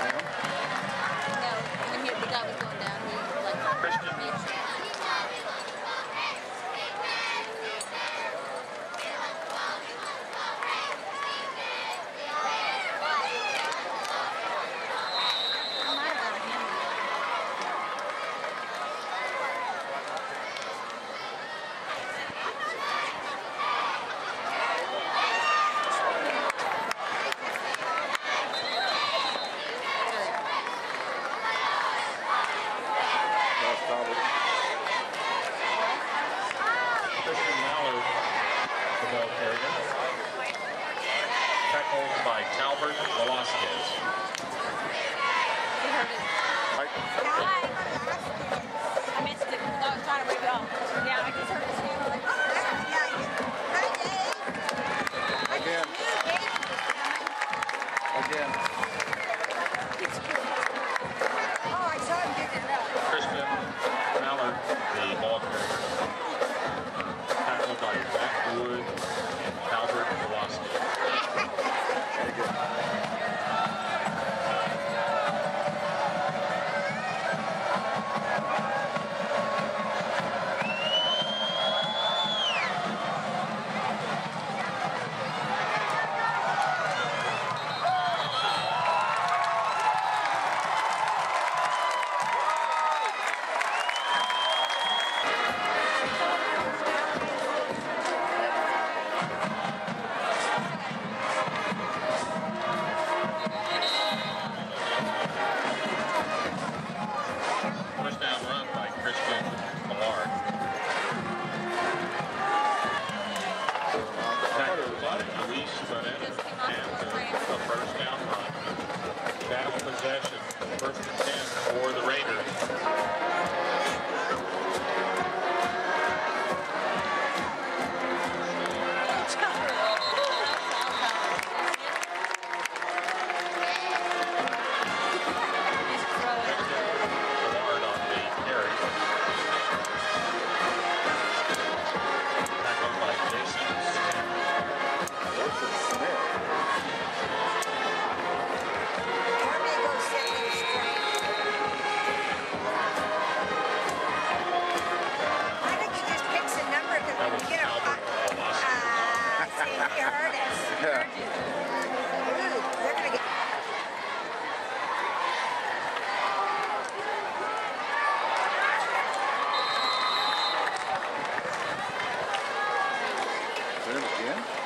Thank you. elbow carrier. Tackled by Calvert Velasquez. Yeah, There again.